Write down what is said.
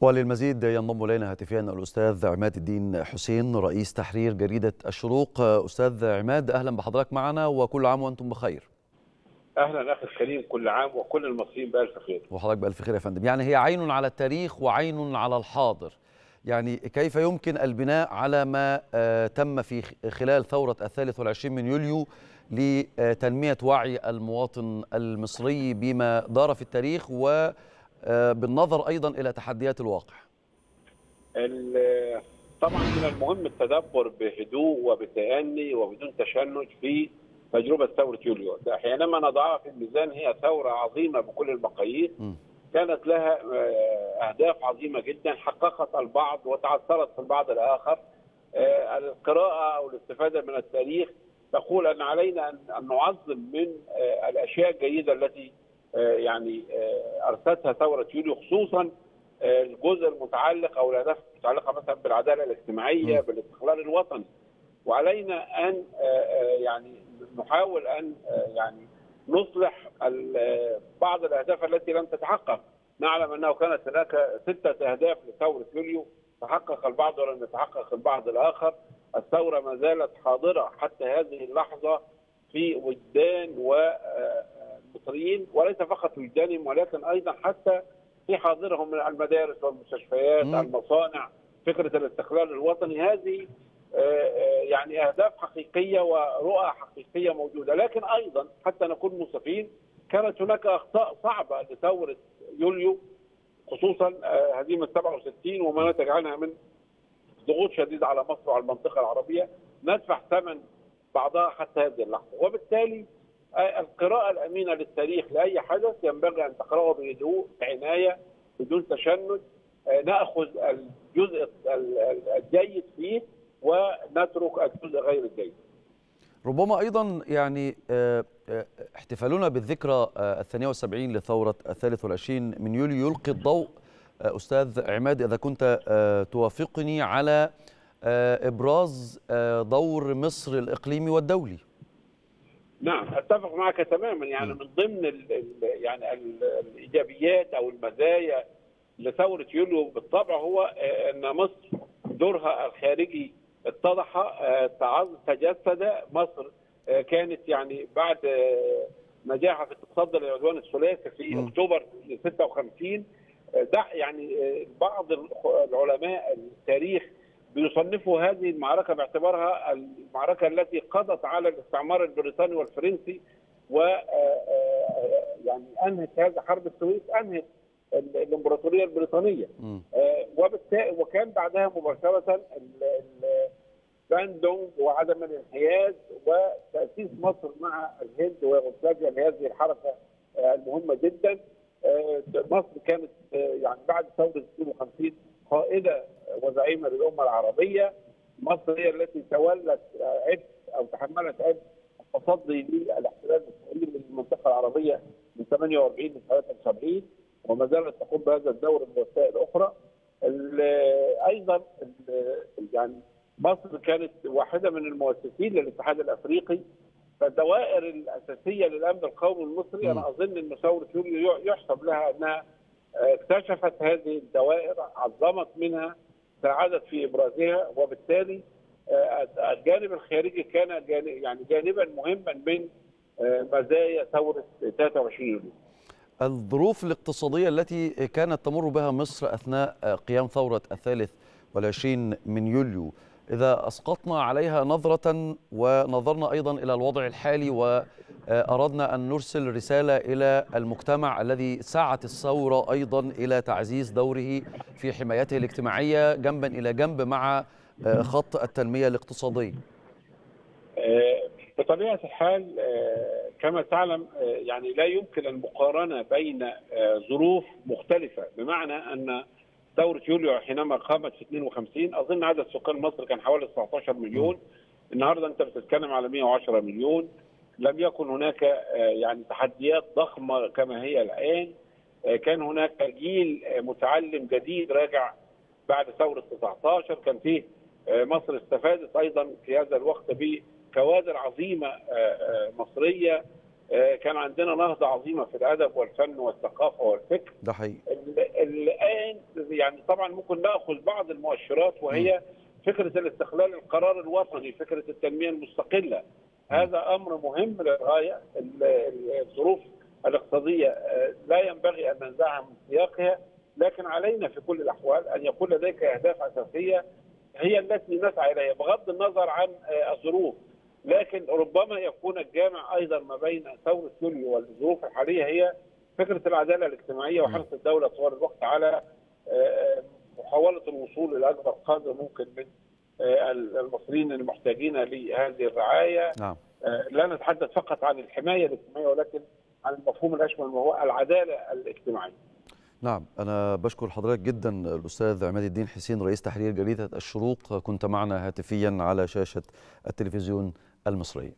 وللمزيد ينضم إلينا هاتفيا الأستاذ عماد الدين حسين رئيس تحرير جريدة الشروق. أستاذ عماد أهلا بحضرتك معنا وكل عام وأنتم بخير. أهلا أخي الكريم كل عام وكل المصريين بألف خير. وحضرتك بألف خير يا فندم. يعني هي عين على التاريخ وعين على الحاضر. يعني كيف يمكن البناء على ما تم في خلال ثورة الثالث والعشرين من يوليو لتنمية وعي المواطن المصري بما دار في التاريخ وبالنظر أيضا إلى تحديات الواقع. طبعا من المهم التدبر بهدوء وبتأني وبدون تشنج في تجربة ثورة يوليو. حينما نضعها في الميزان هي ثورة عظيمة بكل المقاييس. كانت لها أهداف عظيمة جدا حققت البعض وتعثرت في البعض الآخر. القراءة أو الاستفادة من التاريخ تقول أن علينا ان نعظم من الأشياء الجيدة التي يعني ارستها ثورة يوليو خصوصا الجزء المتعلق أو الأهداف المتعلقة مثلا بالعدالة الاجتماعية بالاستقلال الوطني. وعلينا أن يعني نحاول أن يعني نصلح بعض الأهداف التي لم تتحقق. نعلم أنه كانت هناك ستة أهداف لثورة يوليو تحقق البعض ولم يتحقق البعض الآخر. الثورة ما زالت حاضرة حتى هذه اللحظة في وجدان والمصريين وليس فقط وجدانهم ولكن أيضا حتى في حاضرهم من المدارس والمستشفيات. المصانع فكرة الاستقلال الوطني. هذه يعني أهداف حقيقية ورؤى حقيقية موجودة. لكن أيضا حتى نكون منصفين كانت هناك أخطاء صعبة لثورة يوليو خصوصا هزيمه 67 وما نتج عنها من ضغوط شديدة على مصر وعلى المنطقة العربية. ندفع ثمن بعضها حتى هذه اللحظة. وبالتالي القراءة الأمينة للتاريخ لأي حدث ينبغي أن تقرأه بهدوء بعناية بدون تشنج. نأخذ الجزء الجيد فيه ونترك الجزء غير الجيد. ربما أيضا يعني احتفالنا بالذكرى الثانية والسبعين لثورة الثالث والعشرين من يوليو يلقي الضوء. أستاذ عماد إذا كنت توافقني على إبراز دور مصر الإقليمي والدولي. نعم أتفق معك تماما يعني من ضمن ال ال يعني ال الإيجابيات أو المزايا لثوره يوليو بالطبع هو إن مصر دورها الخارجي اتضح تجسد مصر كانت يعني بعد نجاحها في التصدي للعدوان الثلاثي في. أكتوبر 56 ده يعني بعض العلماء التاريخ بيصنفوا هذه المعركة باعتبارها المعركة التي قضت على الاستعمار البريطاني والفرنسي و يعني أنهت هذا حرب السويس أنهت الإمبراطورية البريطانية. وبالتالي وكان بعدها مباشرة باندونج وعدم الانحياز وتأسيس مصر مع الهند ويوغوسلافيا لهذه الحركة المهمة جدا. مصر كانت يعني بعد ثورة 52 قائدة وزعيمة للأمة العربية. مصر هي التي تولت عبء أو تحملت عبء التصدي للاحتلال الإسرائيلي للمنطقه العربية من 48 ل 73 وما زالت تقوم بهذا الدور من وسائل أخرى. أيضا يعني مصر كانت واحدة من المؤسسين للاتحاد الأفريقي فالدوائر الأساسية للأمن القومي المصري أنا أظن إن ثوره يوليو يحسب لها أنها اكتشفت هذه الدوائر عظمت منها ساعدت في إبرازها وبالتالي الجانب الخارجي كان جانب يعني جانبا مهما من مزايا ثورة 23 يوليو. الظروف الاقتصادية التي كانت تمر بها مصر أثناء قيام ثورة الثالث والعشرين من يوليو إذا أسقطنا عليها نظرة ونظرنا أيضا إلى الوضع الحالي وأردنا أن نرسل رسالة إلى المجتمع الذي سعت الثورة أيضا إلى تعزيز دوره في حمايته الاجتماعية جنبا إلى جنب مع خط التنمية الاقتصادية بطبيعة الحال كما تعلم يعني لا يمكن المقارنة بين ظروف مختلفة بمعنى أن ثوره يوليو حينما قامت في 52 أظن عدد سكان مصر كان حوالي 19 مليون. النهارده أنت بتتكلم على 110 مليون. لم يكن هناك يعني تحديات ضخمة كما هي الآن. كان هناك جيل متعلم جديد راجع بعد ثورة 19 كان فيه مصر استفادت أيضا في هذا الوقت بكوادر عظيمة مصرية. كان عندنا نهضة عظيمة في الأدب والفن والثقافة والفكر. ده حقيقي. الآن يعني طبعا ممكن نأخذ بعض المؤشرات وهي فكرة الاستقلال القرار الوطني فكرة التنمية المستقلة. هذا أمر مهم للغاية. الظروف الاقتصادية لا ينبغي أن ننزعها من سياقها لكن علينا في كل الأحوال أن يكون لديك أهداف أساسية هي التي نسعى إليها بغض النظر عن الظروف. لكن ربما يكون الجامع أيضا ما بين ثورة يوليو والظروف الحالية هي فكرة العداله الاجتماعية وحرص الدولة طوال الوقت على محاولة الوصول إلى أكبر قدر ممكن من المصريين المحتاجين لهذه الرعاية نعم. لا نتحدث فقط عن الحماية الاجتماعية ولكن عن المفهوم الأشمل وهو العدالة الاجتماعية. نعم أنا بشكر حضرتك جدا الأستاذ عماد الدين حسين رئيس تحرير جريدة الشروق كنت معنا هاتفيا على شاشة التلفزيون المصري